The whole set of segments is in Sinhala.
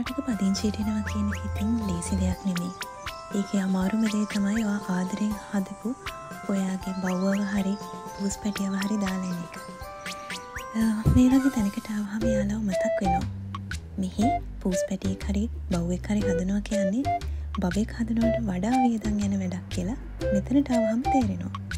පිටරටක පදිංචිටෙනවා කියන ඉතින් ලේසි දෙයක් නෙමේ ඒක අමාරුම දේ තමයි ආදරෙන් හදපු ඔයාගේ බව්වව හරි පූස් පැටියව හරි දාලන එක. මේ වගේ තැනකට අවහම යාලාව මතක් වෙනවා. මෙහි පූස් පැටිය හරි බව්වෙක් හරි හදනවා කියන්නේ බබෙක් හදනුවට වඩා වියදන් යන වැඩක් කියලා. මෙතනට අවහම තේරෙනවා.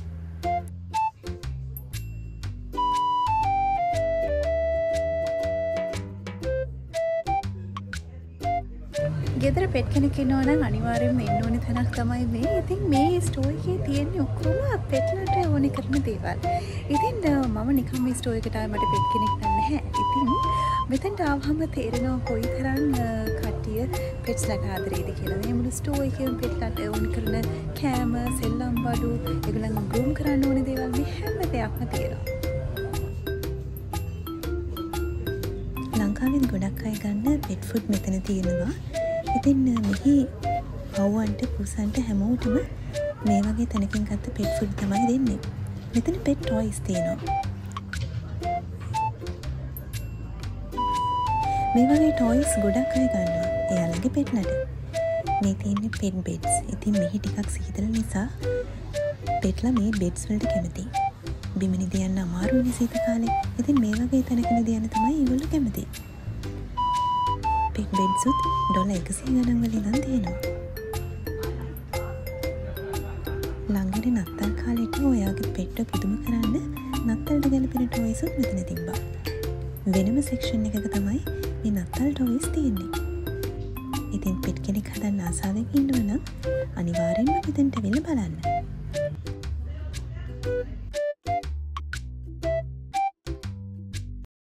ගෙදර පෙට් කෙනෙක් නවන අනිවාරයෙන් එන්න ඕනි තැනක් තමයි මේ. ඉතින් මේ ස්ටෝයිකේ තියෙන්නේ ඔක්කොම පෙට්ලට ඕනි කරන දේවල්. ඉතින් මම නිකම් මේ ස්ටෝයකටා මට පෙට් කෙනෙක් නන්න හැ ඉතින් මෙතැන්ට ආවහම තේරෙනවා කොයි තරන් කට්ටිය පෙට්ස් ලට ආදරේද කියලා. මේ මුළු ස්ටෝයිකම් පෙට්ලට ඕනි කරන කෑම සෙල්ලම් බඩු එගලන් ග්‍රම් කරන්න ඕන දේවල් මේ හැම දෙයක්ම තියෙනවා. ලංකාවෙන් ගොඩක් අය ගන්න පෙට්ෆුඩ් මෙතන තියෙනවා. ඉතින් මෙහි පව්වන්ට පුසන්ට හැමෝටම මේ වගේ තැනකින් ගත්ත පෙට් ෆුඩ් තමයි දෙන්නේ. මෙතන පෙට් ටොයිස් තියෙනවා. මේ වගේ ටොයිස් ගොඩක් අය ගන්නවා. එයාලගේ පෙට්ලට මේ තියන්නේ පෙට් බෙඩ්ස් ඉතින් මෙහි ටිකක් සීතල නිසා පෙට්ල මේ බෙඩ්ස් වලට කැමති බිමිනි දියන්න අමාරුවනි සීත කාලේ ඉතින් මේ වගේ තැනකන දියන්න තමයි ඉගොල්ල කැමති පෙක් බෙඩ්සුත් ඩොල එකසි ගඩන් වලිදන් තියෙනවා. ළඟට නත්තල් කාලෙට ඔයාගේ පෙට්ට පුදුම කරන්න නත්තල්ට ගැලපෙන ටොයිසුත් මෙතන තිබ්බා. වෙනම සෙක්ෂන් එකක තමයි මේ නත්තල් ටොයිස් තියෙන්නේ. ඉතින් පෙට් කෙනෙක් හදන්න ආසාාවෙන් ඉන්නවනම් අනිවාරෙන්ම මෙතැන්ට වෙල බලන්න.